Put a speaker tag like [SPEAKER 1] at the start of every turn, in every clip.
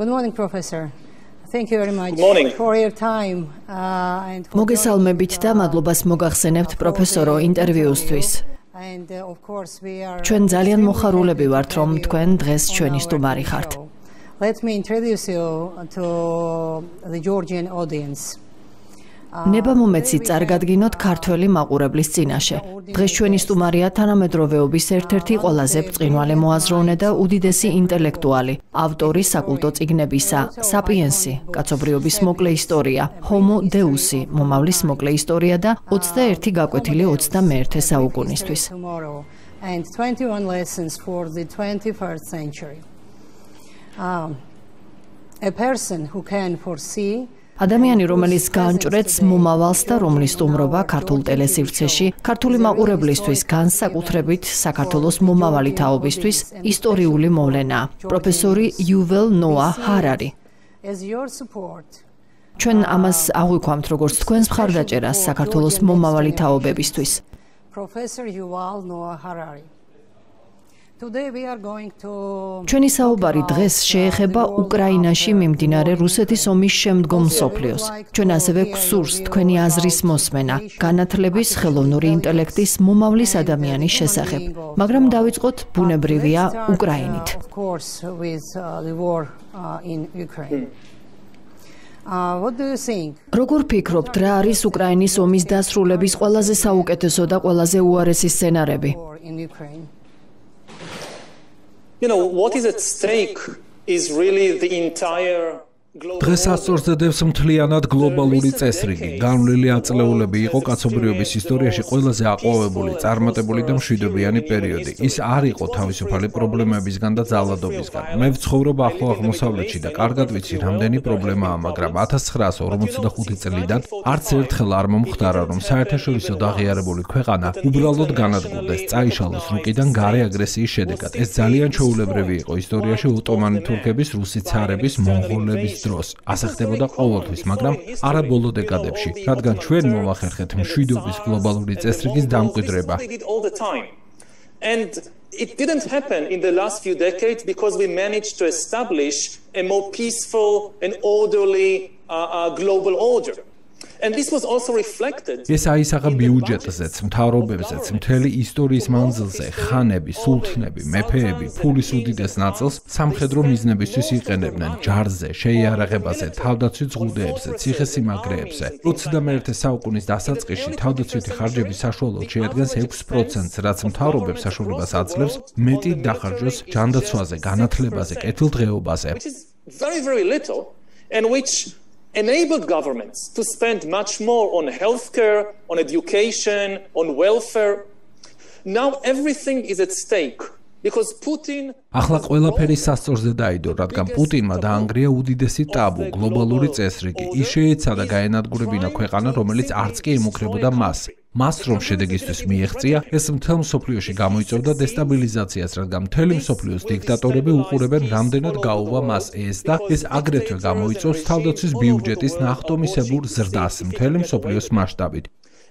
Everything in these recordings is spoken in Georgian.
[SPEAKER 1] Good morning professor. Thank you very much for your time uh, and
[SPEAKER 2] მოგესალმებით და მადლობას მოგახსენებთ პროფესორო ინტერვიუსთვის. ჩვენ ძალიან მოხარულები ვართ რომ თქვენ დღეს ჩვენი სტუმარი ხართ.
[SPEAKER 1] Let me introduce you to the Georgian audience.
[SPEAKER 2] ნება მომეცი წარგადგინოთ ქართველი მაყურებლის წინაშე. დღეს ჩვენი სტუმარია თანამედროვეობის ერთ-ერთი ყველაზე ბრწყინვალე მოაზროვნე და უდიდესი ინტელექტუალი, ავტორი საკულტო წიგნებისა „საპიენსი, კაცობრიობის მოკლე ისტორია“, „ჰომო დეუსი, მომავლის მოკლე ისტორია“ და 21 გაკვეთილი 21 საუკუნისთვის.
[SPEAKER 1] and 21 lessons for the 21st century. Um, a person who can foresee
[SPEAKER 2] ადამიანი, რომელიც განჭრეთს მომავალს და რომლის სტუმრობა ქართულ ტელესივრცეში ქართული მაყურებლისთვის განსაკუთრებით საქართველოს მომავალი თაობისთვის ისტორიული მოვლენაა. პროფესორი იუველ ნოა ჰარარი ჩვენ ამას აღვიქვამთ როგორც თქვენს მხარდაჭერას საქართველოს მომავალი თაობებისთვის.
[SPEAKER 1] პროფესორ იუველ ნოა ჰარარი
[SPEAKER 2] ჩვენი საუბარი დღეს შეეხება უკრაინაში მიმდინარე რუსეთის ომის შემდგომ სოფლიოს. ჩვენ ასევე გსურს თქვენი აზრის მოსმენა, განათლების ხელოვნური ინტელექტის მომავლის ადამიანის შესახებ. მაგრამ დავიწყოთ ბუნებრივია უკრაინით. როგორ ფიქრობთ, რა არის უკრაინის ომის დასრულების ყველაზე საუკეთესო და ყველაზე უარესი სცენარები?
[SPEAKER 3] You know what is at stake is really the entire
[SPEAKER 4] დღეს ასწორზედებს მთლიანად გლობალური წესრიგი. განვლილი აწლეულები იყო კაცობრიობის ისტორიაში ყველაზე აყვავებული, წარმატებული და მშვიდობიანი პერიოდი. ის არ იყო თავისუფალი პრობლემებისგან და ძალადობისგან. მე ვცხოვრობ ახლო აღმოსავლეთში და კარგად ვიცი, რამდენი პრობლემაა, მაგრამ 1945 წლიდან არც ერთხელ არ მომხდარა, რომ საერთაშორისო დაღიარებული ქვეყანა უბრალოდ განადგურდეს, წაიშალოს რუკიდან გარე აგრესიის შედეგად. ეს ძალიან ჩაულებრივი იყო ისტორიაში ოტომანი თურქების, რუსი ცარების, მონღოლების დროს ასე ხდებოდა ყოველთვის, მაგრამ არა ბოლო დეკადებში, რადგან ჩვენ მოვახერხეთ მშვიდობის გლობალური წესრიგის დამკვიდრება.
[SPEAKER 3] And it didn't happen in the last few decades because we managed to establish a more peaceful and orderly uh, uh, global order.
[SPEAKER 4] ეს აისახა ბიუჯეტზეც, მთავრობებზეც, მთელი ისტორიის მანძილზე ხანები, სულთნები, მეფეები ფულის უდიდეს ნაწილს სამხედრო მიზნებისთვის იყენებდნენ ჯარზე, შეიარაღებაზე, თავდაცვით ზღუდეებზე, ციხესიმაგრეებზე. 21 საუკუნის დასაწყისში თავდაცვითი ხარჯები საშუალოდ შეადგენს 6%-ს, რაც მთავრობებს საშუალებას აძლევს მეტი დახარჯოს ჯანდაცვაზე, განათლებაზე, კეთილდღეობაზე.
[SPEAKER 3] Very very little and which enabled governments to spend much more on healthcare, on education, on welfare. Now everything is at stake.
[SPEAKER 4] ახლა ყველაფერი სასწორზე დაიდო რადგან პუტინმა დაანგრია უდიდესი ტაბუ გლობალური წესრიგი. ის შეეცადა გაენადგურებინა ქვეყანა რომელიც არც კი ემუქრებოდა მას. მას რომ შედეგისთვის მიეღწია ეს მთელ მსოფლიოში გამოიწვევდა დესტაბილიზაციას რადგან მთელი მსოფლიოს დიქტატორები უყურებენ რამდენად გაუვა მას ეს და ეს აგრეთვე გამოიწვევს თავდაცვის ბიუჯეტის ნახტომისებურ ზრდას მთელი მსოფლიოს მასშტაბით.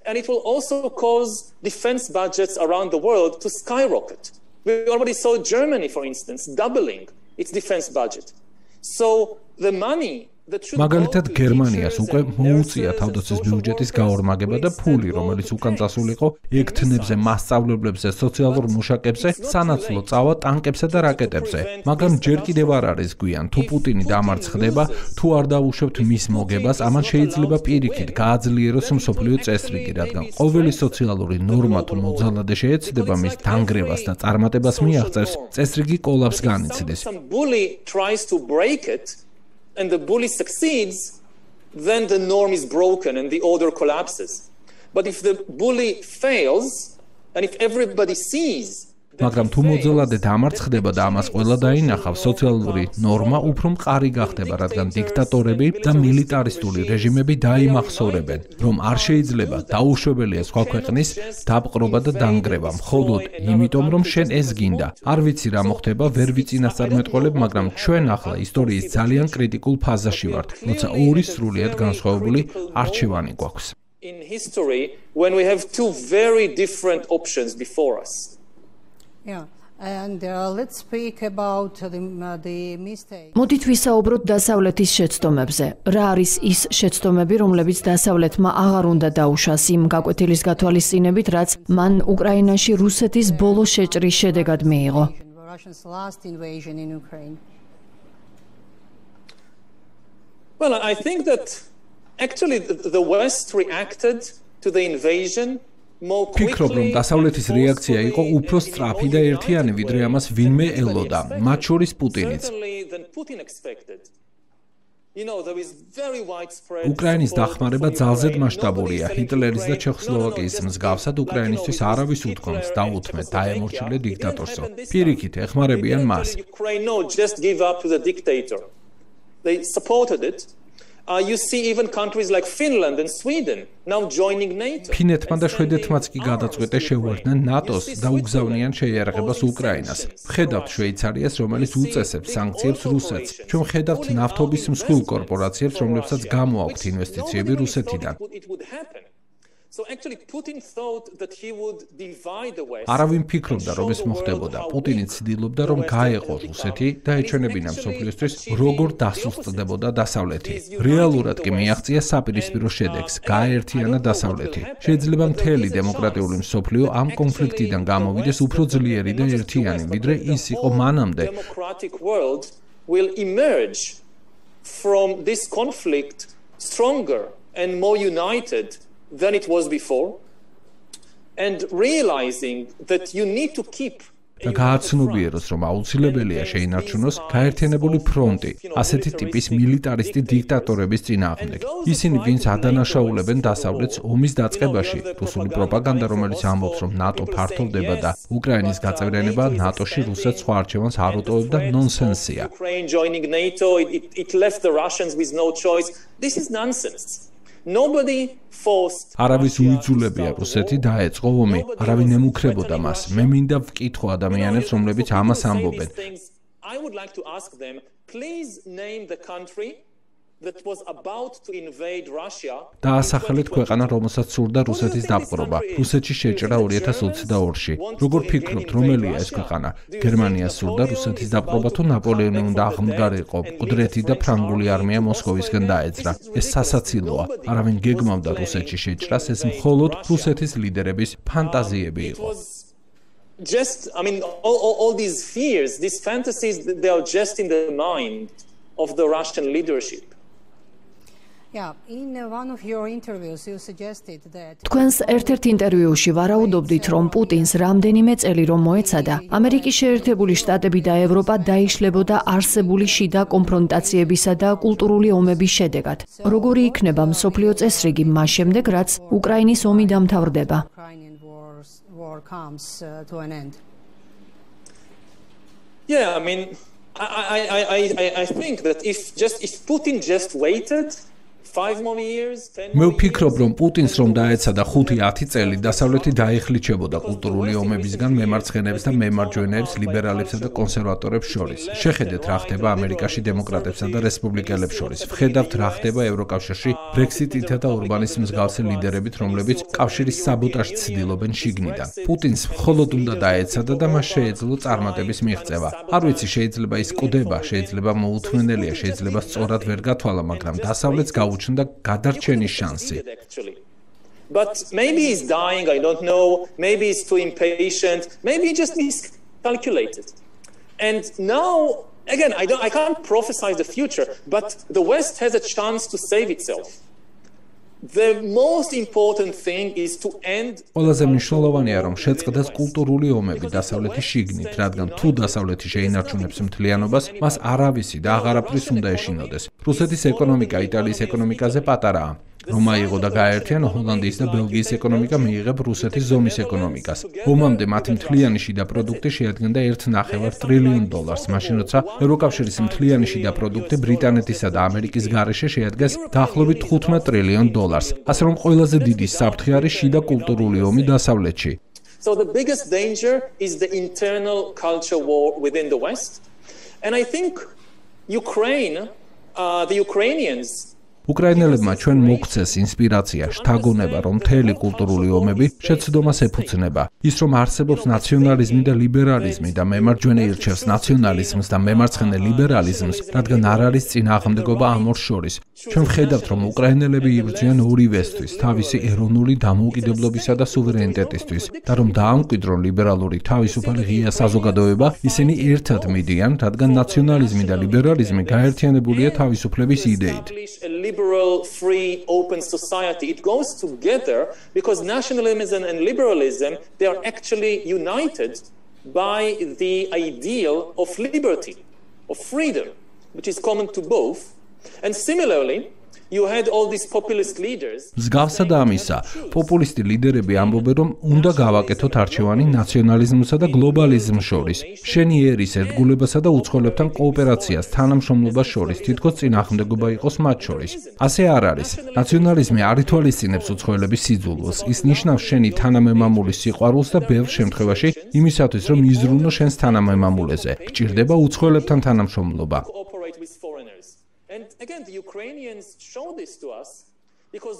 [SPEAKER 3] And it will also cause defense budgets around the world to skyrocket We already saw Germany, for instance, doubling its defense budget. So the money
[SPEAKER 4] მაგალითად გერმანიას უკვე მოუწია თავდაცვის ბიუჯეტის გაორმაგება და ფული, რომელიც უკან წასულიყო ექთნებზე, მასშტაბლებლებზე, სოციალურ მუშაკებზე, სანაცვლო წავა ტანკებსა და რაკეტებზე. მაგრამ ჯერ კიდევ არ არის გვიან, თუ პუტინი დამარცხდება, თუ არ დაუშვებთ მის მოგებას, ამან შეიძლება პირიქით გააძლიეროს მსოფლიო წესრიგი, რადგან ყოველი სოციალური ნორმა თუ მოძალადე შეეცდება მის დანგრევას და წარმატებას მიაღწევს, წესრიგი კოლაფს განიცდის.
[SPEAKER 3] And the bully succeeds, then the norm is broken and the order collapses. But if the bully fails, and if everybody sees
[SPEAKER 4] მაგრამ თუ მოძალადე დამარცხდება და ამას ყველა დაინახავს, სოციალური ნორმა უფრო მყარი გახდება, რადგან დიქტატორები და მილიტარისტული რეჟიმები დაიმახსოვრებენ, რომ არ შეიძლება დაუშვებელია სხვა ქვეყნის დაპყრობა და დანგრევა, მხოლოდ იმიტომ, რომ შენ ეს გინდა. არ ვიცი რა მოხდება, ვერ ვიცინასწარმეტყველებ, მაგრამ ჩვენ ახლა ისტორიის ძალიან კრიტიკულ ფაზაში ვართ, როცა ორი სრულიად განსხვავებული არჩევანი გვაქვს.
[SPEAKER 3] In history when we have two very different options before us.
[SPEAKER 1] Yeah. And uh, let's speak about the, uh, the mistakes.
[SPEAKER 2] მოდით ვისაუბროთ დასავლეთის შეცდომებზე. რა არის ის შეცდომები, რომლებიც დასავლეთმა აღარ უნდა დაუშვას იმ გაკვეთილის გათვალისწინებით, რაც მან უკრაინაში რუსეთის ბოლო შეჭრის შედეგად მიიღო?
[SPEAKER 1] Russia's last invasion in Ukraine.
[SPEAKER 3] Well, I think that actually the West reacted to the invasion
[SPEAKER 4] ფიქრობ, რომ დასავლეთის რეაქცია იყო უფრო სწრაფი და ერთიანი, ვიდრე ამას ვინმე ელოდა, მათ შორის პუტინიც. უკრაინის დახმარება ძალზედ მასშტაბურია. ჰიტლერის და ჩეხოსლოვაკიის მსგავსად უკრაინისთვის არავის უთქვამს დაუთმე დაემორჩილე დიქტატორსო. ფირიქით ეხმარებიან მას.
[SPEAKER 3] They supported it uh, you see even countries like Finland and Sweden now joining NATO.
[SPEAKER 4] ფინეთმა და შვედეთმაც კი გადაწყვეტეს შეუერთდნენ ნატოს და უგზავნიან შეიარაღებას უკრაინას. ხედავთ შვეიცარიას, რომელიც უწესებს სანქციებს რუსეთს. ჩვენ ხედავთ ნავთობის მსხვილ კორპორაციებს, რომლებსაც გამოაქვთ ინვესტიციები რუსეთიდან. არავინ ფიქრობდა, რომ ეს მოხდებოდა. პუტინი ცდილობდა, რომ გაეყო რუსეთი და ეჩვენებინა მსოფლიოსთვის, როგორ დასუსტდებოდა დასავლეთი. რეალურად კი მიაღწია საპირისპირო შედეგს, გააერთიანა დასავლეთი. შეიძლება მთელი დემოკრატიული მსოფლიო ამ კონფლიქტიდან გამოვიდეს უფრო ძლიერი და ერთიანი, ვიდრე ის იყო მანამდე.
[SPEAKER 3] will emerge from this conflict stronger and more united than it was before and realizing that you need to keep
[SPEAKER 4] და გააცნობიეროს, რომ აუცილებელია შეინარჩუნოს გაერთიანებული ფრონტი ასეთი ტიპის მილიტარისტი დიქტატორების წინააღმდეგ. ისინი, ვინც ადანაშაულებენ დასავლეთს ომის დაწყებაში, რუსული პროპაგანდა, რომელიც ამბობს, რომ ნატო ფართოვდება და უკრაინის გაწევრიანება ნატოში რუსეთს სხვა არჩევანს არ უტოვებდა, ნონსენსია.
[SPEAKER 3] This is nonsense. Nobody forced
[SPEAKER 4] არავის უიძულებია რუსეთი დაეწყო ომი, არავინ ემუქრებოდა მას. მე მინდა ვკითხო ადამიანებს, რომლებიც ამას ამბობენ.
[SPEAKER 3] I would like to ask them, please name the country
[SPEAKER 4] დაასახელეთ ქვეყანა, რომელსაც სურდა რუსეთის დაპყრობა. რუსეთში შეჭრა 2022-ში. როგორ ფიქრობთ, რომელია ეს ქვეყანა? გერმანიას სურდა რუსეთის დაპყრობა თუ ნაპოლეონი უნდა აღმდგარიყო? ყუდრეთი და ფრანგული არმია მოსკოვისკენ დაეძრა. ეს სასაცილოა. არავინ გეგმავდა რუსეთში შეჭრას, ეს მხოლოდ რუსეთის ლიდერების ფანტაზიები იყო.
[SPEAKER 3] Just I mean all, all, all these fears, these fantasies they are just in the mind of the Russian leadership.
[SPEAKER 1] Yeah, in one of your interviews you suggested that
[SPEAKER 2] თქვენს ერთ-ერთ ინტერვიუში ვარაუდობდით, რომ პუტინს რამდენიმე წელი რომ მოეცადა, ამერიკის შეერთებული შტატები და ევროპა დაიშლებოდა არსებული შიდა კონფრონტაციებისა და კულტურული ომების შედეგად. როგორი იქნება მსოფლიო წესრიგი მას შემდეგ, რაც უკრაინის ომი დამთავრდება?
[SPEAKER 3] Yeah, I mean I I I I I think that if just if Putin just waited
[SPEAKER 4] მე ვფიქრობ, რომ პუტინს რომ დაეცადა 5-10 წელი დასავლეთი დაიხლიჩებოდა კულტურული ომებისგან მემარცხენეებს და მემარჯვენეებს, ლიბერალებსა და კონსერვატორებს შორის. შეხედეთ რა ხდება ამერიკაში დემოკრატებსა და რესპუბლიკელებს შორის. ვხედავთ რა ხდება ევროკავშირში ბრექსიტითა და ურბანის მსგავსი ლიდერებით, რომლებიც კავშირის საბოტაჟს ცდილობენ შიგნიდან. პუტინს მხოლოდ უნდა დაეცადა და მას შეეძლო წარმატების მიღწევა. არ ვიცი, შეიძლება ის კუდება, შეიძლება მოუთმენელია, შეიძლება სწორად ვერ გათვალა, მაგრამ დასავლეთს
[SPEAKER 3] But maybe he's dying, I don't know. Maybe he's too impatient. Maybe he just miscalculated. And now, again, I, don't, I can't prophesy the future, but the West has a chance to save itself. The most important thing is to end
[SPEAKER 4] ყველაზე მნიშვნელოვანია რომ შეწყდეს კულტურული ომები დასავლეთის შიგნით, რადგან თუ დასავლეთი შეინარჩუნებს მთლიანობას, მას არავისი და აღარაფრის უნდა ეშინოდეს. რუსეთის ეკონომიკა იტალიის ეკონომიკაზე პატარაა. რომ აიღო და გააერთიანო ჰოლანდიის და ბელგიის ეკონომიკა მიიღებ რუსეთის ზომის ეკონომიკას. ომამდე მათი მთლიანი შიდა პროდუქტი შეადგენდა 1.5 ტრილიონ დოლარს, მაშინ როცა ევროკავშირის მთლიანი შიდა პროდუქტი ბრიტანეთისა და ამერიკის გარეშე შეადგენს დაახლოებით 15 ტრილიონ დოლარს. ასე რომ ყველაზე დიდი საფრთხე არის შიდა კულტურული ომი დასავლეთში.
[SPEAKER 3] So the biggest danger is the internal culture war within the West. And I think Ukraine, uh, the Ukrainians უკრაინელებმა ჩვენ მოგცეს ინსპირაცია, შთაგონება, რომ მთელი კულტურული ომები შეცდომას ეფუძნება. ის რომ არსებობს ნაციონალიზმი და ლიბერალიზმი და მემარჯვენე ირჩევს ნაციონალიზმს და მემარცხენე ლიბერალიზმს, რადგან არ არის წინააღმდეგობა ამ ორ შორის. ჩვენ ვხედავთ, რომ უკრაინელები იბრძვიან ორივესთვის, თავისი ეროვნული დამოუკიდებლობისა და სუვერენიტეტისთვის და რომ დაამკვიდრონ ლიბერალური თავისუფალი ღია საზოგადოება, ისინი ერთად მიდიან, რადგან ნაციონალიზმი და ლიბერალიზმი გაერთიანებულია თავისუფლების იდეით. Liberal free open society. It goes together because nationalism and liberalism they are actually united by the ideal of liberty of freedom which is common to both. And similarly you had all these populist leaders. მსგავსად ამისა პოპულისტი ლიდერები ამბობენ რომ უნდა გავაკეთოთ არჩევანი ნაციონალიზმსა და გლობალიზმს შორის შენიერის ერთგულებასა და უცხოელებთან კოოპერაციას თანამშრომლობას შორის თითქოს წინააღმდეგობა იყოს მათ შორის. ასე არ არის. ნაციონალიზმი არ ითვალისწინებს უცხოელების სიძულვას. ის ნიშნავს შენი თანამემამულის სიყვარულს და ბევრ შემთხვევაში იმისათვის რომ იზრუნო შენს თანამემამულეზე. გჭირდება უცხოელებთან თანამშრომლობა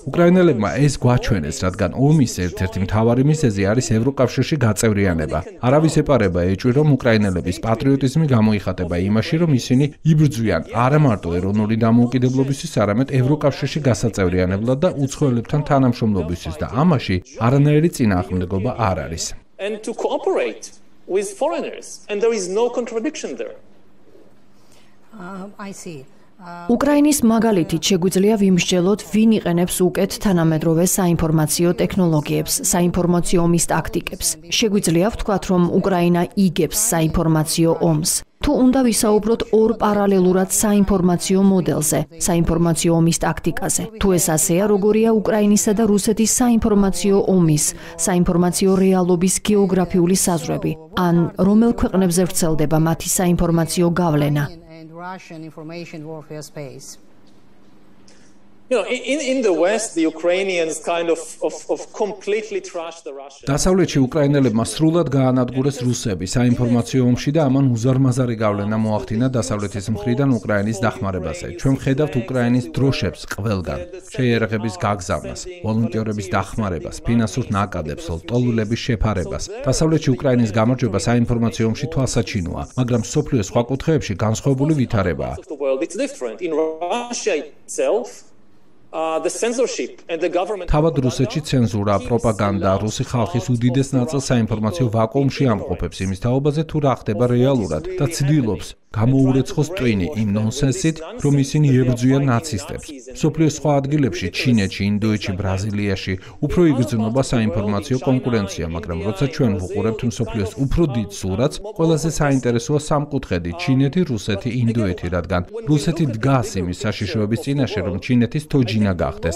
[SPEAKER 3] უკრაინელებმა ეს გვაჩვენეს, რადგან ომის ერთ-ერთი მთავარი მიზეზი არის ევროკავშირში გაწევრიანება. არავის ეპარება ეჭვი, რომ უკრაინელების პატრიოტიზმი გამოიხატება იმაში, რომ ისინი იბრძვიან არა მარტო ეროვნული დამოუკიდებლობისთვის, არამედ ევროკავშირში გასაწევრიანებლად და უცხოელებთან თანამშრომლობისთვის და ამაში არანაირი წინააღმდეგობა არ არის. And to cooperate with foreigners and there is no contradiction there.
[SPEAKER 1] Um I see. უკრაინის მაგალითით შეგვიძლია ვიმსჯელოთ, ვინ იყენებს უკეთ თანამედროვე საინფორმაციო ტექნოლოგიებს, საინფორმაციო ომის ტაქტიკებს. შეგვიძლია ვთქვათ, რომ უკრაინა იგებს საინფორმაციო ომს. თუ უნდა ვისაუბროთ ორ პარალელურად საინფორმაციო მოდელზე, საინფორმაციო ომის ტაქტიკაზე. თუ ეს ასეა, როგორია უკრაინისა და რუსეთის საინფორმაციო ომის, საინფორმაციო რეალობის გეოგრაფიული საზღვრები, ან რომელ ქვეყნებზე ვრცელდება მათი საინფორმაციო გავლენა? Russian information warfare space.
[SPEAKER 3] You know, in, in the West, the Ukrainians kind of, of, of completely trashed the Russians. დასავლეთში უკრაინელებმა სრულად გაანადგურეს რუსები საინფორმაციო ომში და ამან უზარმაზარი გავლენა მოახდინა დასავლეთის მხრიდან უკრაინის დახმარებაზე. ჩვენ ვხედავთ უკრაინის დროშებს ყველგან, შეერაღების გაგზავნას, ვოლონტიორების დახმარებას, ფინანსურ ნაკადებს, ლტოლულების შეფარებას. დასავლეთში უკრაინის გამარჯვება საინფორმაციო ომში თვალსაჩინოა, მაგრამ სოფლიოს სხვა კუთხეებში განსხვავებული ვითარებაა. It's different in Russia itself თავად რუსეთში ცენზურა, პროპაგანდა, რუსი ხალხის უდიდეს ნაწილს საინფორმაციო ვაკუუმში ამყოფებს. იმის თაობაზე თუ რა ხდება რეალურად და ცდილობს გამოურეცხოს ტვინი იმ ნონსენსით, რომ ისინი ებრძვიან ნაცისტებს. სოფლიოს სხვა ადგილებში, ჩინეთში, ინდოეთში, ბრაზილიაში უფრო იგრძნობა საინფორმაციო კონკურენცია, მაგრამ როცა ჩვენ ვუყურებთ სოფლიოს უფრო დიდ სურათს, ყველაზე საინტერესოა სამკუთხედი: ჩინეთი, რუსეთი, ინდოეთი, რადგან რუსეთი დგას იმის საშიშოების წინაშე, რომ ჩინეთის თოჯი ჩინა გახდეს.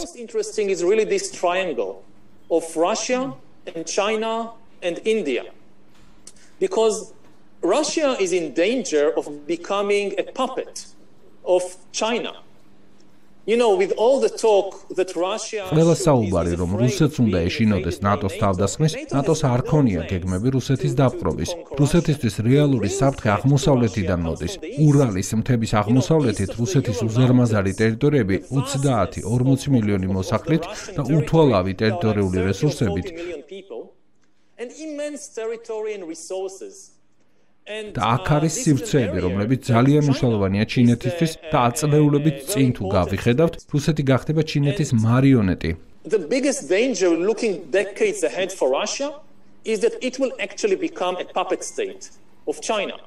[SPEAKER 3] of Russia and China and India. Because Russia is in danger of becoming a puppet of China. You know, with all the talk that Russia ყველა საუბარი რომ რუსეთს უნდა ეშინოდეს ნატოს თავდასხმის, ნატოს არ ქონია გეგმები რუსეთის დაპყრობის. რუსეთისთვის რეალური საფრთხე აღმოსავლეთიდან მოდის. ურალის მთების აღმოსავლეთით რუსეთის უზარმაზარი ტერიტორიები 30-40 მილიონი მოსახლით და უთვალავი ტერიტორიული რესურსებით. and immense territory and resources და აქ არის სივრცეები, რომლებიც ძალიან მნიშვნელოვანია ჩინეთისთვის და აწლეულებით წინ თუ გავიხედავთ, რუსეთი გახდება ჩინეთის მარიონეტი. The biggest danger looking decades ahead for Russia is that it will actually become a puppet state of China.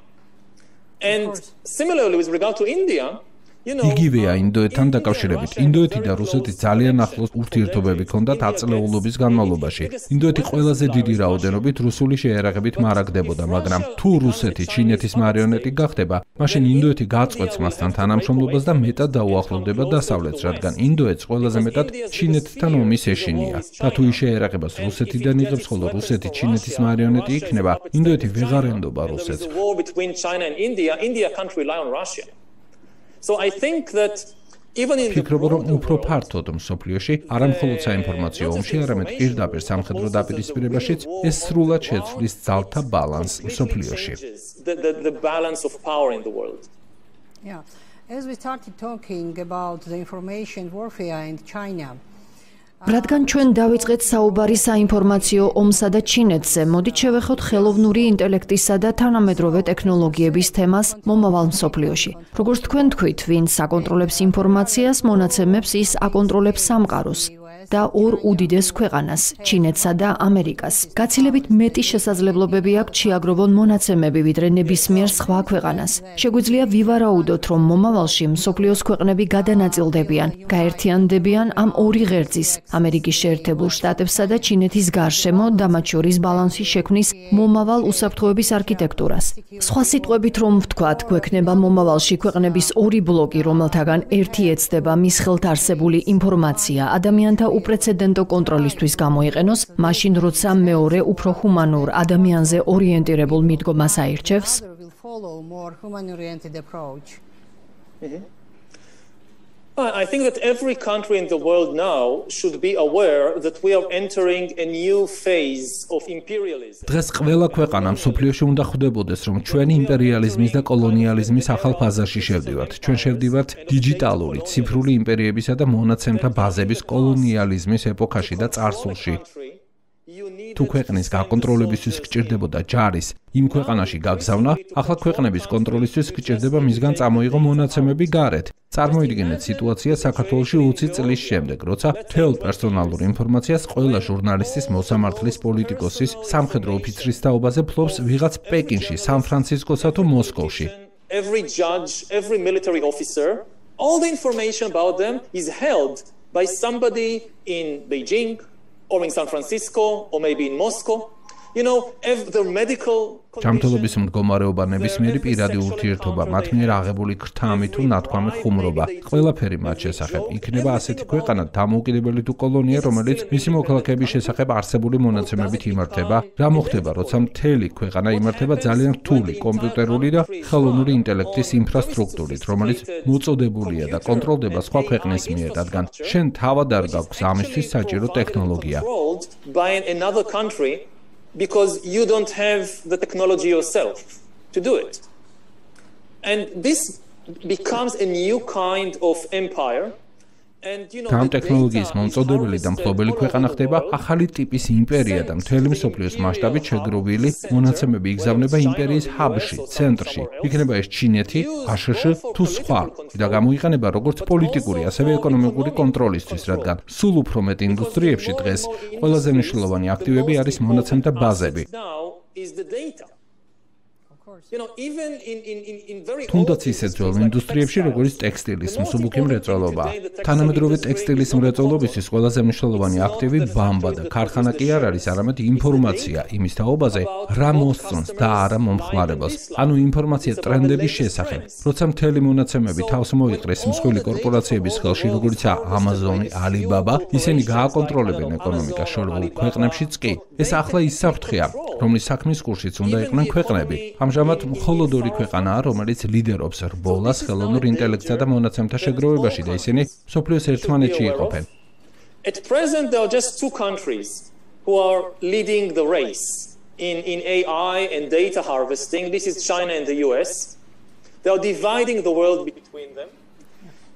[SPEAKER 3] And similarly with regard to India, იგივეა ინდოეთთან დაკავშირებით. ინდოეთი და რუსეთი ძალიან ახლოს ურთიერთობები ჰქონდათ აწლეულობის განმავლობაში. ინდოეთი ყველაზე დიდი რაოდენობით რუსული შეერაღებით მარაგდებოდა, მაგრამ თუ რუსეთი ჩინეთის მარიონეტი გახდება, მაშინ ინდოეთი გაწყვეტს მასთან თანამშრომლობას და მეტად დაუახლოვდება დასავლეთს, რადგან ინდოეთს ყველაზე მეტად ჩინეთთან ომის ეშინია. და თუ ის შეერაღებას რუსეთიდან იღებს, ხოლო რუსეთი ჩინეთის მარიონეტი იქნება, ინდოეთი ვეღარ ენდობა რუსეთს. So I think that even in ფიქრობ რომ უფრო ფართოდ მსოფლიოში არამხოლოდ საინფორმაციო ომში, არამედ პირდაპირ სამხედრო დაპირისპირებაშიც ეს სრულად შეცვლის ძალთა ბალანს მსოფლიოში.
[SPEAKER 5] Yeah.
[SPEAKER 1] As we started talking about the information warfare in China,
[SPEAKER 2] რადგან ჩვენ დავიწყეთ საუბარი საინფორმაციო ომსა და ჩინეთზე, მოდით შევეხოთ ხელოვნური ინტელექტისა და თანამედროვე ტექნოლოგიების თემას მომავალ მსოფლიოში. როგორც თქვენ თქვით, ვინ საკონტროლებს ინფორმაციას, მონაცემებს ის აკონტროლებს სამყაროს. და ორ უდიდეს ქვეყანას, ჩინეთსა და ამერიკას. გაცილებით მეტი შესაძლებლობები აქვს ჩიაგროვონ მონაცემები ვიდრე ნებისმიერ სხვა ქვეყანას. შეგვიძლია ვივარაუდოთ, რომ მომავალში მსოფლიოს ქვეყნები გადანაწილდებიან, გაერთიანდებიან ამ ორი ღერძის, ამერიკის შეერთებულ შტატებსა და ჩინეთის გარშემო და მათ შორის ბალანსი შექმნის მომავალ უსაფრთხოების არქიტექტურას. სხვა სიტყვებით რომ ვთქვათ, გვექნება მომავალში ქვეყნების ორი ბლოკი, რომელთაგან ერთი ეცდება მის ხელთ არსებული ინფორმაცია ადამიანთა უპრეცედენტო კონტროლისთვის გამოიყენოს, მაშინ როცა მეორე უფრო ჰუმანურ ადამიანზე ორიენტირებულ მიდგომას აირჩევს.
[SPEAKER 3] I think that every country in the world now should be aware that we are entering a new phase of imperialism.
[SPEAKER 4] დღეს ყველა ქვეყანა მსოფლიოში უნდა ხვდებოდეს, რომ ჩვენი იმპერიალიზმის და კოლონიალიზმის ახალ ფაზაში შევდივართ. ჩვენ შევდივართ დიჯიტალური, ციფრული იმპერიებისა და მონაცემთა ბაზების კოლონიალიზმის ეპოქაში და წარსულში. თუ ქვეყნის გაკონტროლებისთვის გჭირდებოდა ჯარის იმ ქვეყანაში გაგზავნა, ახლა ქვეყნების კონტროლისთვის გჭირდება მისგან წამოიღო მონაცემები გარეთ. წარმოიდგინეთ სიტუაცია საქართველოში 20 წლის შემდეგ, როცა თელ პერსონალურ ინფორმაციას ყველა ჟურნალისტის, მოსამართლის, პოლიტიკოსის, სამხედრო ოფიცრის თაობაზე ფლობს ვიღაც პეკინში, სან-ფრანცისკოსა თუ მოსკოვში.
[SPEAKER 3] Every judge, every military officer, all the information about them is held by somebody in Beijing or in San Francisco or maybe in Moscow. You know if the medical
[SPEAKER 4] ჯანმრთელობის მდგომარეობა ნებისმიერი პირადი ურთიერთობა მათ მიერ აღებული ქრთამი თუ ნათქვამი ხუმრობა. ყველაფერი მათ შესახებ. იქნება ასეთი ქვეყანა დამოუკიდებელი თუ კოლონია რომელიც მისი მოქალაქეების შესახებ არსებული მონაცემებით იმართება. რა მოხდება როცა მთელი ქვეყანა იმართება ძალიან რთული კომპიუტერული და ხელოვნური ინტელექტის ინფრასტრუქტურით რომელიც მოწოდებულია და კონტროლდება სხვა ქვეყნის მიერ. რადგან შენ თავად არ გაქვს ამისთვის საჭირო ტექნოლოგია
[SPEAKER 3] because you don't have the technology yourself to do it. And this becomes a new kind of empire.
[SPEAKER 4] ამ ტექნოლოგიის მომწოდებელი და მფლობელი ქვეყანა ხდება ახალი ტიპის იმპერია და მთელი მსოფლიოს მასშტაბით შეგროვილი მონაცემები იგზავნება იმპერიის ჰაბში, ცენტრში. იქნება ეს ჩინეთი, აშშ თუ სხვა. და გამოიყენება როგორც პოლიტიკური, ასევე ეკონომიკური კონტროლისთვის, რადგან სულ უფრო მეტ ინდუსტრიებში დღეს ყველაზე მნიშვნელოვანი აქტივები არის მონაცემთა ბაზები. თუნდაც ისეთ ძველ ინდუსტრიებში, როგორც ტექსტილის, მსუბუქი მრეწველობა. თანამედროვე ტექსტილის მრეწველობისთვის ყველაზე მნიშვნელოვანი აქტივი ბამბა და ქარხანა კი არ არის, არამედ ინფორმაცია იმის თაობაზე, რა მოსწონს და არა მომხმარებელს. ანუ ინფორმაცია ტრენდების შესახებ. როცა მთელი მონაცემები თავს მოიყრეს მსხვილი კორპორაციების ხელში, როგორიცაა Amazon-ი, Alibaba, ისინი გააკონტროლებენ ეკონომიკას შორეულ ქვეყნებშიც კი. ეს ახლა ის საფრთხეა, რომლის საქმის კურსიც უნდა იყვნენ ქვეყნები. ამჟამად მხოლოდ ორი ქვეყანაა, რომელიც ლიდერობს რბოლას ხელოვნურ ინტელექტსა და მონაცემთა შეგროვებაში და ისინი სოფლიოს ერთმანეთში იყოფენ.
[SPEAKER 3] At present there are just two countries who are leading the race in in AI and data harvesting. This is China and the US. They are dividing the world between them.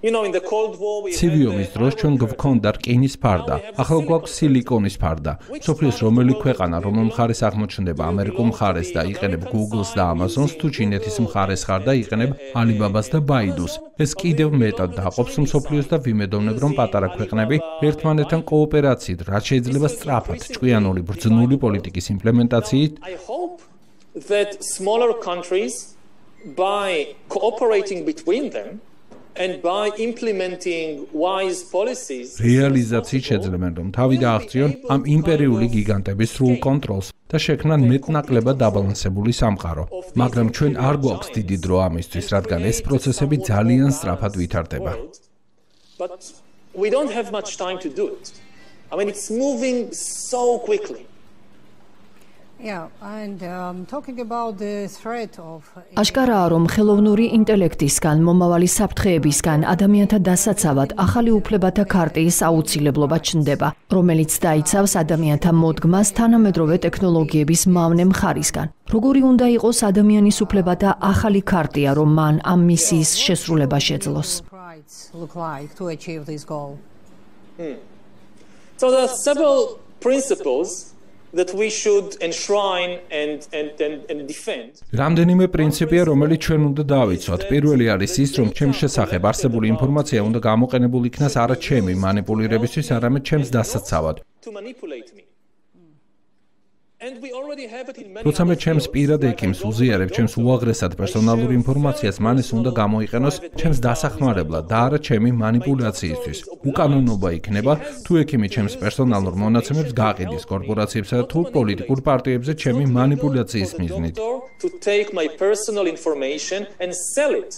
[SPEAKER 4] ცივიომის დროს ჩვენ გვქონდა რკინის ფარდა, ახლა გვაქვს სილიკონის ფარდა. სოფლის რომელი ქვეყანა, რომელ მხარეს აღმოჩნდება ამერიკულ მხარეს და იყენებ Google-ს და Amazon-ს თუ ჩინეთის მხარეს ხარ და იყენებ Alibaba-ს და Baidu-ს. ეს კიდევ მეტად დაყოფს სოფლიოს და ვიმედოვნებ, რომ პატარა ქვეყნები ერთმანეთთან კოოპერაციით, რაც შეიძლება სწრაფად, ჭკვიანური ბრძნული პოლიტიკის იმპლემენტაციით
[SPEAKER 3] that smaller countries by cooperating between them and by implementing wise policies
[SPEAKER 4] რეალიზაციით შეძლებენ რომ თავი დააღწიონ ამ იმპერიული გიგანტების სრულ კონტროლს და შექმნან მეტნაკლებად დაბალანსებული სამყარო. მაგრამ ჩვენ არ გვაქვს დიდი დრო ამისთვის რადგან ეს პროცესები ძალიან სწრაფად ვითარდება.
[SPEAKER 3] but we don't have much time to do it. I mean it's moving so quickly
[SPEAKER 2] აშკარაა, რომ ხელოვნური ინტელექტისგან, მომავალი საფრთხეებისგან ადამიანთა დასაცავად ახალი უფლებათა ქარტიის აუცილებლობა ჩნდება, რომელიც დაიცავს ადამიანთა მოდგმას თანამედროვე ტექნოლოგიების მავნე მხარისგან. როგორი უნდა იყოს ადამიანის უფლებათა ახალი ქარტია, რომ მან ამ მისიის შესრულება შეძლოს?
[SPEAKER 3] Hmm. So there are several principles that we should enshrine and and and and defend.
[SPEAKER 4] რამდენიმე პრინციპია, რომელიც ჩვენ უნდა დავიცვათ. პირველი არის ის, რომ ჩემს შესახებ არსებული ინფორმაცია უნდა გამოყენებული იქნას არა ჩემი მანიპულირებისთვის, არამედ ჩემს დასაცავად.
[SPEAKER 3] to manipulate me
[SPEAKER 4] როცა მე ჩემს პირად ექიმს უზიარებ ჩემს უაღრესად პერსონალურ ინფორმაციას, მან ეს უნდა გამოიყენოს ჩემს დასახმარებლად და არა ჩემი манипуляციისთვის. უკანონობა იქნება, თუ ექიმი ჩემს პერსონალურ მონაცემებს გაყიდის კორპორაციებსა თუ პოლიტიკურ პარტიებზე ჩემი манипуляციის მიზნით.
[SPEAKER 3] to take my personal information and sell it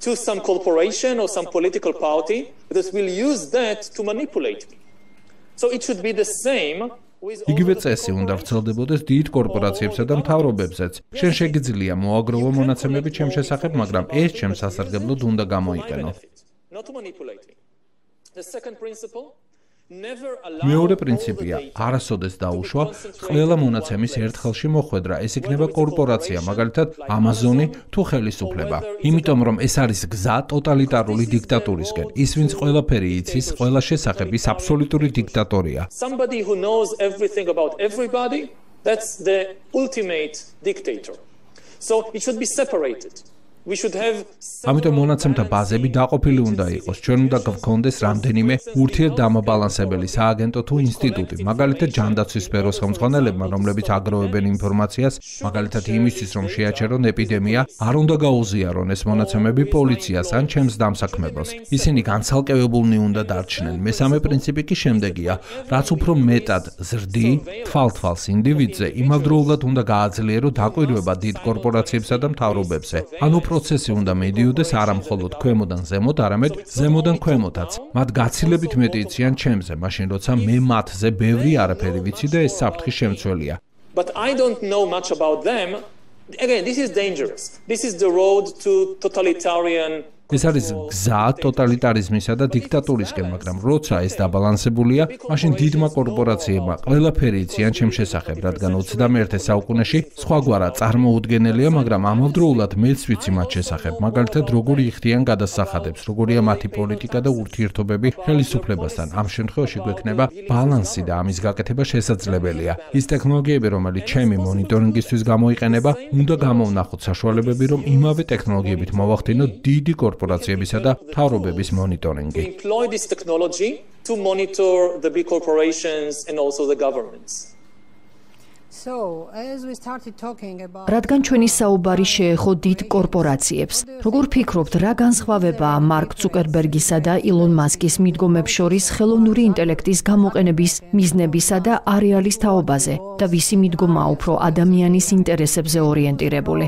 [SPEAKER 3] to some corporation or some political party that will use that to manipulate me. So it should be the same
[SPEAKER 4] იგივე წესი უნდა ვრცელდებოდეს დიდ კორპორაციებსა და მთავრობებზეც. შენ შეგიძლია მოაგროვო მონაცემები ჩემ შესახებ, მაგრამ ეს ჩემ სასარგებლოდ უნდა გამოიყენო.
[SPEAKER 3] The second principle
[SPEAKER 4] მეორე პრინციპია არასოდეს დაუშვა ყველა მონაცემის ერთხელში მოხვედრა. ეს იქნება კორპორაცია მაგალითად ამაზონი თუ ხელისუფლება. იმიტომ რომ ეს არის გზა ტოტალიტარული დიქტატურისკენ. ის ვინც ყველაფერი იცის ყველა შესახებ ის აბსოლუტური დიქტატორია.
[SPEAKER 3] Somebody who knows everything about everybody that's the ultimate dictator. So it should be separated
[SPEAKER 4] ამიტომ მონაცემთა ბაზები დაყოფილი უნდა იყოს. ჩვენ უნდა გვქონდეს რამდენიმე ურთიერთდამაბალანსებელი სააგენტო თუ ინსტიტუტი, მაგალითად ჯანდაცვის სფეროს ხელმძღვანელებმა, რომლებიც აგროვებენ ინფორმაციას, მაგალითად იმისთვის, რომ შეაჩერონ ეპიდემია, არ უნდა გაუზიარონ ეს მონაცემები პოლიციას ან ჩემს დამსაქმებელს. ისინი განცალკევებულნი უნდა დარჩნენ. მესამე პრინციპი კი შემდეგია: რაც უფრო მეტად ზრდი, თვალთვალს ინდივიდზე, იმავდროულად უნდა გააძლიერო დაკვირვება დიდ კორპორაციებსა და მთავრობებზე. ანუ პროცესი უნდა მედიოდეს არა მხოლოდ ქვემოდან ზემოთ, არამედ ზემოდან ქვემოთაც. მათ გაცილებით მეტი იციან ჩემზე, მაშინ როცა მე მათზე ბევრი არაფერი ვიცი და ეს საფრთხის შემცველია.
[SPEAKER 3] But I don't know much about them. Again, this is dangerous. This is the road to totalitarian
[SPEAKER 4] ეს არის გზა ტოტალიტარიზმისა და დიქტატურისკენ, მაგრამ როცა ეს დაბალანსებულია, მაშინ დიდმა კორპორაციებმა ყველაფერი იციან ჩემ შესახებ, რადგან 21 საუკუნეში სხვაგვარა წარმოუდგენელია, მაგრამ ამავდროულად მეც ვიცი მათ შესახებ, მაგალითად როგორი იხდიან გადასახადებს, როგორია მათი პოლიტიკა და ურთიერთობები ხელისუფლებასთან. ამ შემთხვევაში გვექნება ბალანსი და ამის გაკეთება შესაძლებელია. ის ტექნოლოგიები, რომელიც ჩემი მონიტორინგისთვის გამოიყენება, უნდა გამოვნახოთ საშუალებები, რომ იმავე ტექნოლოგიებით მოვახდინოთ დიდი კორპორაციები კორპორაციებისა და თავრობების მონიტორინგი.
[SPEAKER 3] to monitor the big corporations and also the governments.
[SPEAKER 2] რადგან ჩვენი საუბარი შეეხო დიდ კორპორაციებს, როგორ ფიქრობთ, რა განსხვავებაა მარკ ცუკერბერგისა და ილონ მასკის მიდგომებს შორის ხელოვნური ინტელექტის გამოყენების მიზნებისა და არეალის თაობაზე და ვისი მიდგომაა უფრო ადამიანის ინტერესებზე ორიენტირებული?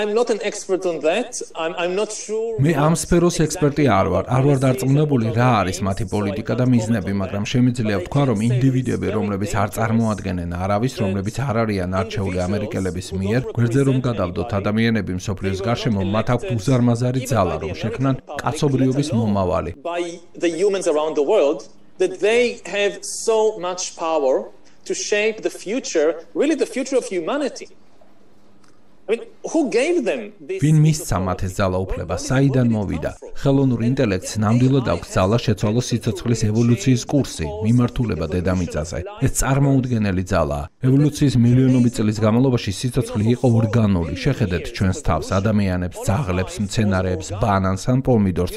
[SPEAKER 3] I'm not an expert on that. I'm I'm not sure.
[SPEAKER 4] მე ამ სფეროს ექსპერტი არ ვარ. არ ვარ დარწმუნებული რა არის მათი პოლიტიკა და მიზნები, მაგრამ შემიძლია ვთქვა, რომ ინდივიდები, რომლებიც არ წარმოადგენენ არავის, რომლებიც არ არიან არჩეული ამერიკელების მიერ, გვერდზე რომ გადავდოთ ადამიანები მსოფლიოს გარშემო, მათ აქვს უზარმაზარი ძალა, რომ შექმნან კაცობრიობის მომავალი.
[SPEAKER 3] By the humans around the world that they have so much power to shape the future, really the future of humanity.
[SPEAKER 4] ვინ მისცა მათ ეს ძალაუფლება? საიდან მოვიდა? ხელოვნურ ინტელექტს ნამდვილად აქვს ძალა შეცვალოს სიცოცხლის ევოლუციის კურსი, მიმართულება დედამიწაზე. ეს წარმოუდგენელი ძალაა. ევოლუციის მილიონობით წლის განმავლობაში სიცოცხლე იყო ორგანული. შეხედეთ ჩვენს თავს, ადამიანებს, ძაღლებს, მცენარეებს, ბანანს ან პომიდორს.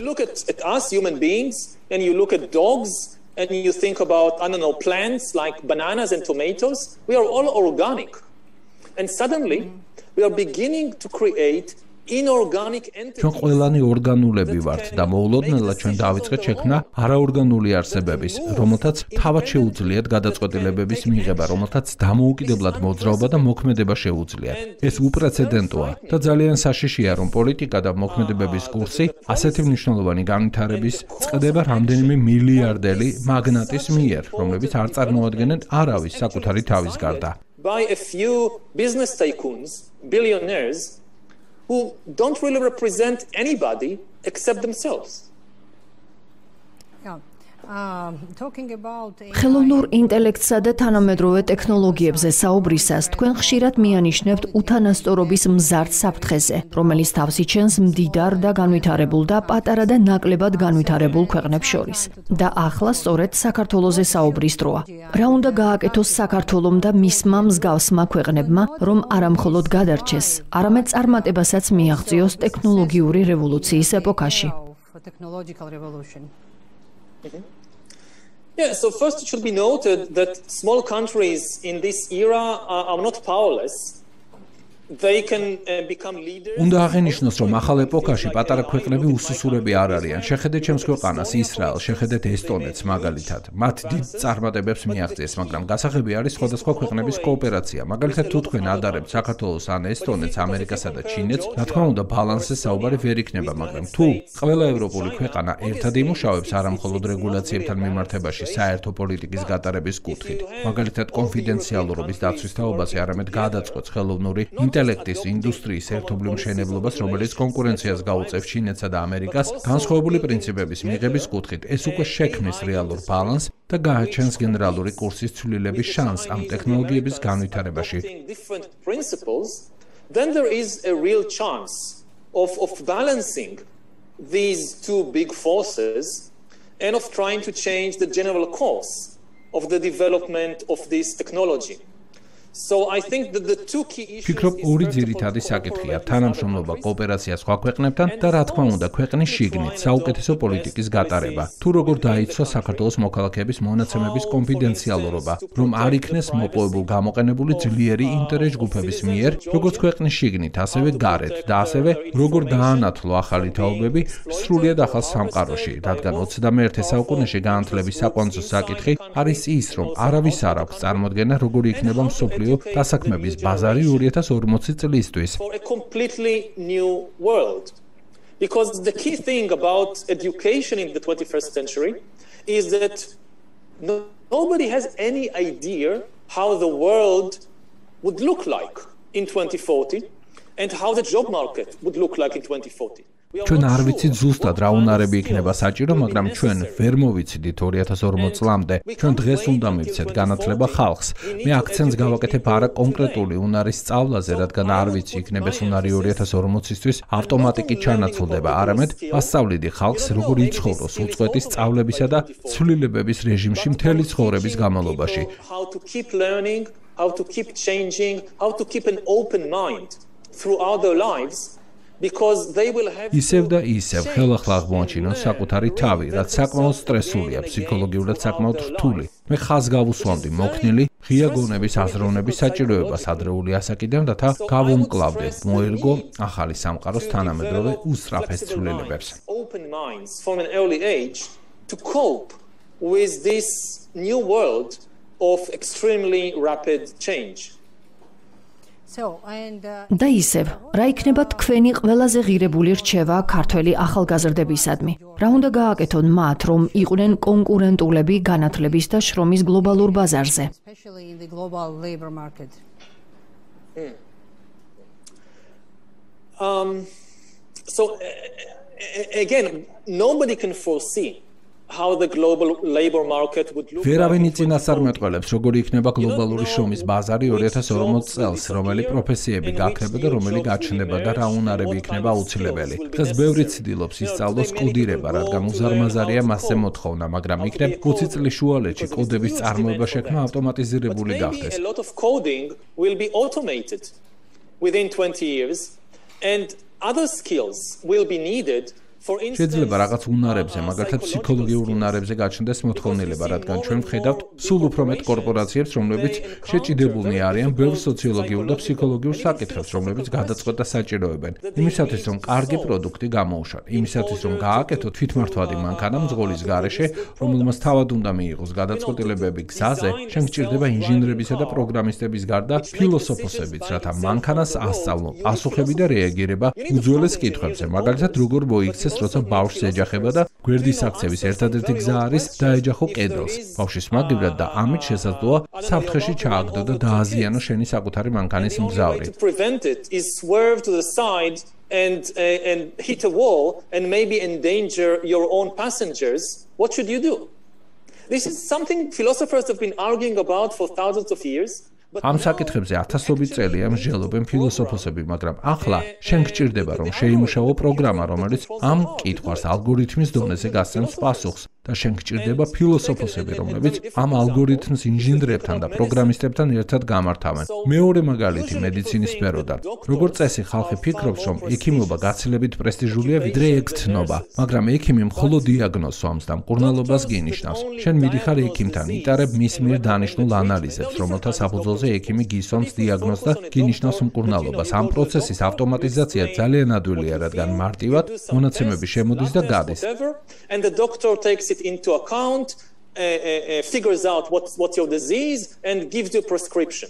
[SPEAKER 3] and you look at dogs and you think about I don't know plants like bananas and tomatoes we are all organic and suddenly we are beginning to create
[SPEAKER 4] ჩვენ ყველანი ორგანულები ვართ და მოულოდნელად ჩვენ დავიწყეთ შექმნა არაორგანული არსებების, რომელთაც თავად შეუძლიათ გადაწყვეტილებების მიღება, რომელთაც დამოუკიდებლად მოძრაობა და მოქმედება შეუძლიათ. ეს უპრეცედენტოა და ძალიან საშიშია, რომ პოლიტიკა და მოქმედებების კურსი ასეთი მნიშვნელოვანი განვითარების წდება რამდენიმე მილიარდელი მაგნატის მიერ, რომლებიც არ წარმოადგენენ არავის საკუთარი თავის გარდა.
[SPEAKER 3] by a few business tycoons, billionaires who don't really represent anybody except themselves.
[SPEAKER 2] ხელოვნურ ინტელექტსა და თანამედროვე ტექნოლოგიებზე საუბრისას თქვენ ხშირად მიანიშნებთ უთანასწორობის მზარდ საფრთხეზე, რომელიც თავს იჩენს მდიდარ და განვითარებულ და პატარა და ნაკლებად განვითარებულ ქვეყნებს შორის. და ახლა სწორედ საქართველოსზე საუბრის დროა. რა უნდა გააკეთოს საქართველოს და მისმა მსგავსმა ქვეყნებმა, რომ არამხოლოდ გადარჩეს, არამედ წარმატებასაც მიაღწიოს ტექნოლოგიური რევოლუციის ეპოქაში.
[SPEAKER 3] Mm-hmm. Yeah, so first it should be noted that small countries in this era are, are not powerless.
[SPEAKER 4] უნდა აღენიშნოს, რომ ახალ ეპოქაში პატარა ქვეყნები უსუსურები არ არიან. შეხედეთ ჩემს ქვეყანას, ისრაელს, შეხედეთ ესტონეთს მაგალითად. მათ დიდ წარმატებებს მიაღწიეს, მაგრამ გასაღები არის სხვადასხვა ქვეყნების კოოპერაცია. მაგალითად, თუ თქვენ ადარებთ საქართველოს ან ესტონეთს, ამერიკასა და ჩინეთს, რა თქმა უნდა, ბალანსზე საუბარი ვერ იქნება, მაგრამ თუ ყველა ევროპული ქვეყანა ერთად იმუშავებს არამხოლოდ რეგულაციებთან მიმართებაში, საერთო პოლიტიკის გატარების კუთხით, მაგალითად, კონფიდენციალურობის დაცვის თაობაზე, არამედ გადაწყვეტს ხელოვნური ინტელექტი ინტელექტის ინდუსტრიის ერთობლივ მშენებლობას, რომელიც კონკურენციას გაუწევს ჩინეთსა და ამერიკას, განსხვავებული პრინციპების მიღების კუთხით, ეს უკვე შექმნის რეალურ ბალანსს და გააჩენს გენერალური კურსის ცვლილების შანსს ამ ტექნოლოგიების განვითარებაში.
[SPEAKER 3] Then there is a real chance of of balancing these two big forces and of trying to change the general course of the development of this technology.
[SPEAKER 4] ფიქრობ ორი ძირითადი საკითხია. თანამშრომლობა კოოპერაცია სხვა ქვეყნებთან და რა თქმა უნდა ქვეყნის შიგნით საუკეთესო პოლიტიკის გატარება. თუ როგორ დაიცვა საქართველოს მოქალაქეების მონაცემების კონფიდენციალურობა რომ არ იქნეს მოპოვებულ გამოყენებული ძლიერი ინტერეს ჯგუფების მიერ როგორც ქვეყნის შიგნით ასევე გარეთ და ასევე როგორ დაანათლო ახალი თაობები სრულიად ახალ სამყაროში. რადგან 21 საუკუნეში განათლების საკვანძო საკითხი არის ის რომ არავის არ აქვს წარმოქმნა როგორი იქნება მსოფლიო მსოფლიო დასაქმების ბაზარი 2040 წლისთვის.
[SPEAKER 3] Because the key thing about education in the 21st century is that no, nobody has any idea how the world would look like in 2040 and how the job market would look like in 2040.
[SPEAKER 4] ჩვენ არ ვიცით ზუსტად რა უნარები იქნება საჭირო, მაგრამ ჩვენ ვერ მოვიციდით 2040 წლამდე. ჩვენ დღეს უნდა მივცეთ განათლება ხალხს. მე აქცენტს გავაკეთებ არა კონკრეტული უნარის სწავლაზე, რადგან არ ვიცი იქნება ეს უნარი 2040-ისთვის ავტომატიკი ჩანაცვლდება, არამედ ასწავლიდი ხალხს როგორ იცხოვროს უწყვეტი სწავლებისა და ცვლილებების რეჟიმში მთელი ცხოვრების განმავლობაში.
[SPEAKER 3] how to keep changing, how to keep an open mind throughout their lives
[SPEAKER 4] ისევ და ისევ ხელახლა აღმოაჩინონ საკუთარი თავი, რაც საკმაოდ სტრესულია, ფსიქოლოგიურად საკმაოდ რთული. მე ხაზ გავუსვამდი მოქნილი ღია გონების აზროვნების საჭიროებას ადრეული ასაკიდან, რათა გავუმკლავდე მოერგო ახალი სამყაროს თანამედროვე უსწრაფეს ცვლილებებს.
[SPEAKER 3] to cope with this new world of extremely rapid change.
[SPEAKER 2] Uh, და ისევ, რა იქნება თქვენი ყველაზე ღირებული რჩევა ქართველი ახალგაზრდებისადმი? რა უნდა გააკეთონ მათ, რომ იყვნენ კონკურენტულები განათლების და შრომის გლობალურ ბაზარზე?
[SPEAKER 3] Um so again nobody can foresee how the global labor market would look
[SPEAKER 4] ვერავინ იწინასწარმეტყველებს როგორი იქნება გლობალური შრომის ბაზარი 2040 წელს რომელი პროფესიები გაქრება და რომელი გაჩნდება და რა უნარები იქნება აუცილებელი დღეს ბევრი ცდილობს ისწავლოს კოდირება რადგან უზარმაზარია მასზე მოთხოვნა მაგრამ იქნებ 20 წლის შუალედში კოდების წარმოება შექმნა ავტომატიზირებული გახდეს.
[SPEAKER 3] a lot of coding will be automated within 20 years and other skills will be needed
[SPEAKER 4] შეიძლება რაღაც უნარებზე, მაგალითად ფსიქოლოგიურ უნარებზე გაჩნდეს მოთხოვნილება, რადგან ჩვენ ვხედავთ სულ უფრო მეტ კორპორაციებს, რომლებიც შეჭიდებულნი არიან ბევრ სოციოლოგიურ და ფსიქოლოგიურ საკითხებს, რომლებიც გადაწყვეტა საჭიროებენ. იმისათვის, რომ კარგი პროდუქტი გამოუშვან, იმისათვის, რომ გააკეთოთ თვითმართვადი მანქანა მძღოლის გარეშე, რომელმაც თავად უნდა მიიღოს გადაწყვეტილებები გზაზე, შენ გჭირდება ინჟინრებისა და პროგრამისტების გარდა ფილოსოფოსებიც, რათა მანქანას ასწავლო პასუხები და რეაგირება უძველეს კითხვებზე, მაგალითად, როგორ მოიქცეს, როცა ბავშვს ეჯახება და გვერდის აქცევის ერთადერთი გზა არის დაეჯახო კედელს. ბავშვის მაგივრად და ამით შესაძლოა საფრთხეში ჩააგდო და დააზიანო შენი საკუთარი მანქანის მგზავრი.
[SPEAKER 3] and uh, and hit a wall and maybe endanger your own passengers what should you do this is something philosophers have been arguing about for thousands of years
[SPEAKER 4] ამ საკითხებზე ათასობით წელია მსჯელობენ ფილოსოფოსები, მაგრამ ახლა შენ გჭირდება რომ შეიმუშაო პროგრამა, რომელიც ამ კითხვას ალგორითმის დონეზე გასცემს პასუხს. და შენ გჭირდება ფილოსოფოსები, რომლებიც ამ ალგორითმს ინჟინრებთან და პროგრამისტებთან ერთად გამართავენ. მეორე მაგალითი მედიცინის სფეროდან. როგორც წესი, ხალხი ფიქრობს, რომ ექიმობა გაცილებით პრესტიჟულია ვიდრე ექთნობა, მაგრამ ექიმი მხოლოდ დიაგნოზს ომს და მკურნალობას გინიშნავს. შენ მიდიხარ ექიმთან, იტარებ მის მიერ დანიშნულ ანალიზებს, რომელთა საფუძველზე ექიმი გისვამს დიაგნოზს და გინიშნავს მკურნალობას. ამ პროცესის ავტომატიზაცია ძალიან ადვილია, რადგან მარტივად მონაცემები შემოდის და გადის.
[SPEAKER 3] And the doctor takes it into account, uh, uh, uh, figures out what, what's your disease, and gives you a prescription.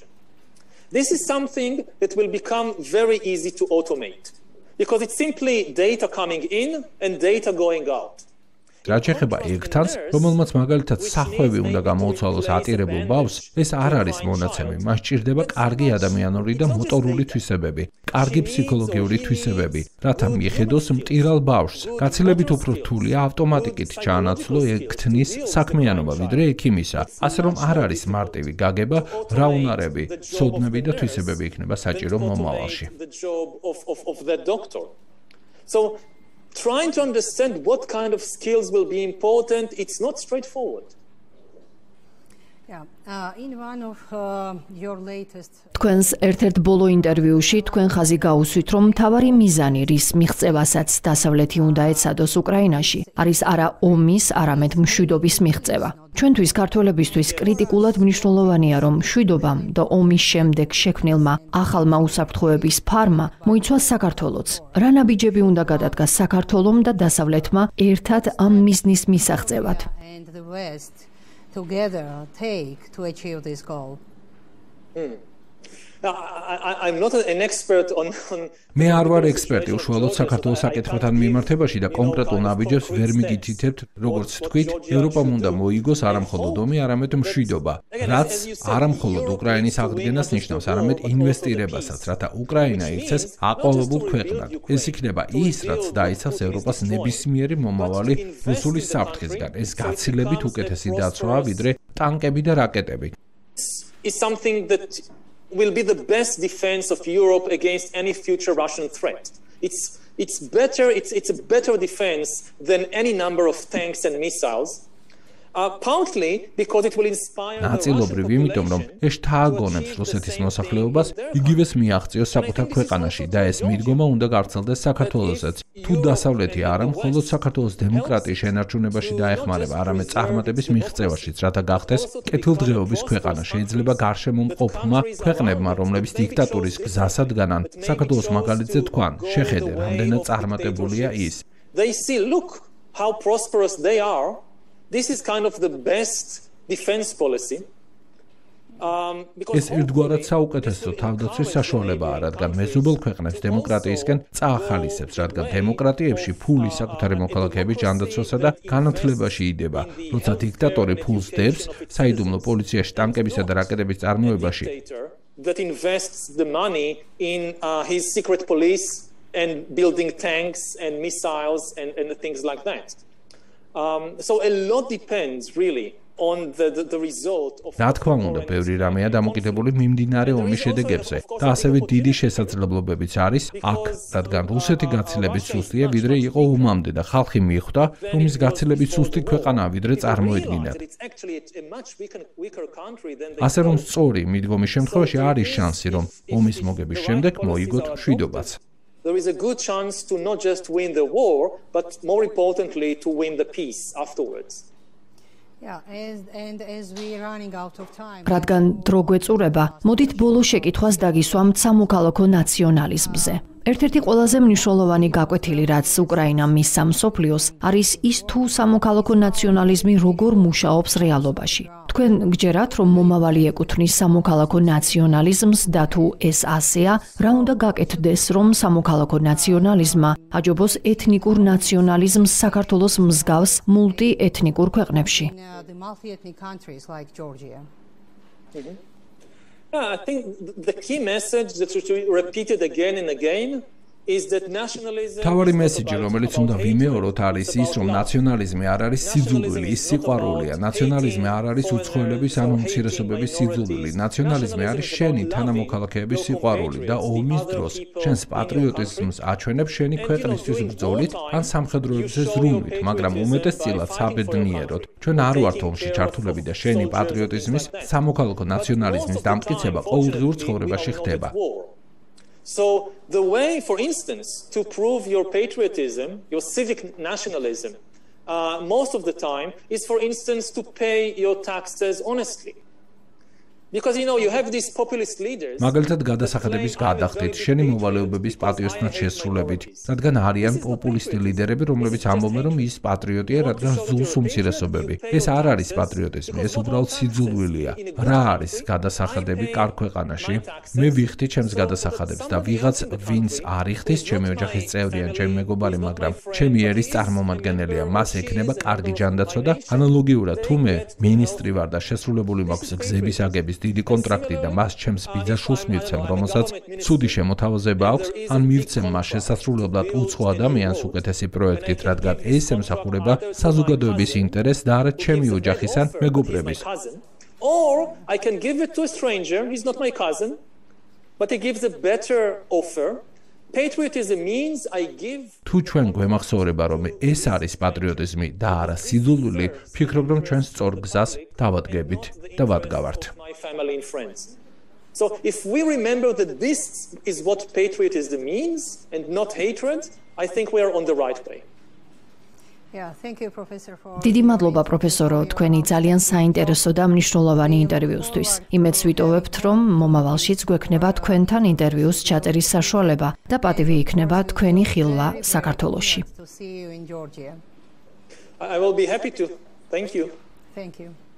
[SPEAKER 3] This is something that will become very easy to automate because it's simply data coming in and data going out.
[SPEAKER 4] რაც შეეხება ეგთანს, რომელმაც მაგალითად სახვევი უნდა გამოუცვალოს ატირებულ ბავშვს, ეს არ არის მონაცემი, მას ჭირდება კარგი ადამიანური და მოტორული თვისებები, კარგი ფსიქოლოგიური თვისებები, რათა მიხედოს მტირალ ბავშვს. გაცილებით უფრო რთულია ავტომატიკით ჩაანაცვლო ეგთნის საქმიანობა ვიდრე ექიმისა. ასე რომ არ არის მარტივი გაგება, რა უნარები, სოდნები და თვისებები იქნება საჭირო მომავალში.
[SPEAKER 3] So trying to understand what kind of skills will be important, it's not straightforward.
[SPEAKER 1] Uh, uh,
[SPEAKER 2] თქვენს ერთ-ერთ ბოლო ინტერვიუში თქვენ ხაზი გაუსვით, რომ მთავარი მიზანი, რის მიღწევასაც დასავლეთი უნდა ეცადოს უკრაინაში, არის არა ომის, არამედ მშვიდობის მიღწევა. ჩვენთვის ქართველებისთვის კრიტიკულად მნიშვნელოვანია, რომ მშვიდობამ და ომის შემდეგ შექმნილმა ახალმა უსაფრთხოების ფარმა მოიცვა საქართველოს. რა ნაბიჯები უნდა გადადგას საქართველოს და დასავლეთმა ერთად ამ მიზნის მისაღწევად?
[SPEAKER 1] Together take to achieve this goal?
[SPEAKER 3] Mm. I'm not an expert on,
[SPEAKER 4] მე არ ვარ ექსპერტი უშუალოდ საქართველოს საკითხებთან მიმართებაში და კონკრეტულ ნაბიჯებს ვერ მიგითითებთ, როგორც თქვით, ევროპამ უნდა მოიგოს არამხოლოდ ომი, არამედ მშვიდობა, რაც არამხოლოდ უკრაინის აღდგენას ნიშნავს, არამედ ინვესტირებასაც, რათა უკრაინა იქცეს აყოლებულ ქვეყნად. ეს იქნება ის, რაც დაიცავს ევროპას ნებისმიერი მომავალი რუსული საფრთხისგან. ეს გაცილებით უკეთესი დაცვაა, ვიდრე ტანკები და რაკეტები.
[SPEAKER 3] is something that will be the best defense of Europe against any future Russian threat. It's, it's better, it's, it's a better defense than any number of tanks and missiles.
[SPEAKER 4] ნაწილობრივ იმიტომ რომ ეს თააგონებს რუსეთის მოსახლეობას იგივეს მიაღწიოს საკუთარ ქვეყანაში და ეს მიდგომა უნდა გავრცელდეს საქართველოსაც. თუ დასავლეთი არა მხოლოდ საქართველოს დემოკრატიის შენარჩუნებაში დაეხმარება არამედ წარმატების მიღწევაშიც რათა გახდეს კეთილდღეობის ქვეყანა შეიძლება გარშემომყოფმა ქვეყნებმა რომლებიც დიქტატურის გზასად განან საქართველოს მაგალითზე თქვან შეხედე რამდენად წარმატებულია ის.
[SPEAKER 3] They see look how prosperous they are this is kind of the best defense policy
[SPEAKER 4] um because ეს ერთგვარად საუკეთესო თავდაცვის საშუალებაა, რადგან მეზობელ ქვეყნებს დემოკრატიისკენ წაახალისებს, რადგან დემოკრატიებში ფული საკუთარი მოქალაქეების ჯანდაცვასა და განათლებაში იდება, როცა დიქტატორი ფულს დებს საიდუმლო პოლიციაში, ტანკებისა და რაკეტების წარმოებაში.
[SPEAKER 3] that invests the money in uh, his secret police and building tanks and missiles and, and things like that. Um, so a lot depends really on the the, the result of
[SPEAKER 4] რა თქმა უნდა, ბევრი რამეა დამოკიდებული მიმდინარე ომის შედეგებზე. და ასევე დიდი შესაძლებლობებიც არის აქ, რადგან რუსეთი გაცილებით სუსტია ვიდრე იყო ომამდე და ხალხი მიხვდა, რომ ის გაცილებით სუსტი ქვეყანაა ვიდრე წარმოედგინათ. ასე რომ სწორი მიდგომის შემთხვევაში არის შანსი, რომ ომის მოგების შემდეგ მოიგოთ მშვიდობაც.
[SPEAKER 3] There is a good chance to not just win the war, but more importantly, to win the peace afterwards.
[SPEAKER 2] რადგან დრო გვეწურება, მოდით ბოლო შეკითხვას დაგისვამთ სამოქალაქო ნაციონალიზმზე. ერთ-ერთი ყველაზე მნიშვნელოვანი გაკვეთილი, რაც უკრაინამ მისცა მსოფლიოს, არის ის თუ სამოქალაქო ნაციონალიზმი როგორ მუშაობს რეალობაში. თქვენ გჯერათ, რომ მომავალი ეკუთვნის სამოქალაქო ნაციონალიზმს და თუ ეს ასეა, რა უნდა გაკეთდეს, რომ სამოქალაქო ნაციონალიზმა აჯობოს ეთნიკურ ნაციონალიზმს საქართველოს მსგავს მულტიეთნიკურ ქვეყნებში?
[SPEAKER 3] I think the key message that be repeated again and again
[SPEAKER 4] თავარი მესიჯი, რომელიც უნდა ვიმეოროთ, არის ის, რომ ნაციონალიზმი არ არის სიძულვილი, ის სიყვარულია. ნაციონალიზმი არ არის უცხოელების ან უმცირესობების სიძულვილი. ნაციონალიზმი არის შენი თანამოქალაქეების სიყვარული და ომის დროს შენს პატრიოტიზმს აჩვენებ შენი ქვეყნისთვის ბრძოლით ან სამხედროებზე ზრუნვით, მაგრამ უმეტესწილად საბედნიეროდ. ჩვენ არ ვართ ომში ჩართულები და შენი პატრიოტიზმის სამოქალაქო ნაციონალიზმის დამტკიცება ყოველდღიურ ცხოვრებაში ხდება.
[SPEAKER 3] So, the way, for instance, to prove your patriotism, your civic nationalism, uh, most of the time, is, for instance, to pay your taxes honestly.
[SPEAKER 4] მაგალითად გადასახადების გადახდით შენი მოვალეობების პატიოსნად შესრულებით რადგან არიან პოპულისტი ლიდერები რომლებიც ამბობენ რომ ის პატრიოტია რადგან ზულს უმცირესობები. ეს არ არის პატრიოტიზმი ეს უბრალოდ სიძულვილია რა არის გადასახადები კარ ქვეყანაში? მე ვიხდი ჩემს გადასახადებს და ვიღაც ვინც არ იხდის ჩემი ოჯახის წევრი ან ჩემი მეგობარი მაგრამ ჩემი ერის წარმომადგენელია. მას ექნება კარგი ჯანდაცვა და ანალოგიურად თუ მე მინისტრი ვარ და შესრულებული მაქვს გზების აგების დიდი კონტრაქტი და მას ჩემს ბიძაშვილს მივცემ, რომელსაც ცუდი შემოთავაზება აქვს, ან მივცემ მას შესაძლებლად უცხო ადამიანს უკეთესი პროექტით, რადგან ეს ემსახურება საზოგადოების ინტერესს და არა ჩემი ოჯახის ან მეგობრების.
[SPEAKER 3] Or I can give it to a stranger, he's not my cousin, but he gives a better offer. Patriotism means i give
[SPEAKER 4] თუ ჩვენ გვემახსოვრება რომ ეს არის პატრიოტიზმი და არა სიძულვილი ფიქრობ რომ ჩვენ სწორ გზას დავადგებით და ვადგავართ
[SPEAKER 3] so if we remember that this is what patriotism means and not hatred i think we are on the right way
[SPEAKER 2] დიდი მადლობა პროფესორო თქვენი ძალიან საინტერესო და მნიშვნელოვანი ინტერვიუსთვის. იმედს ვიტოვებთ, რომ მომავალშიც გვექნება თქვენთან ინტერვიუს ჩაწერის საშუალება და პატივი იქნება თქვენი ხილვა საქართველოში.
[SPEAKER 3] I will be happy to. Thank you.
[SPEAKER 1] Thank you.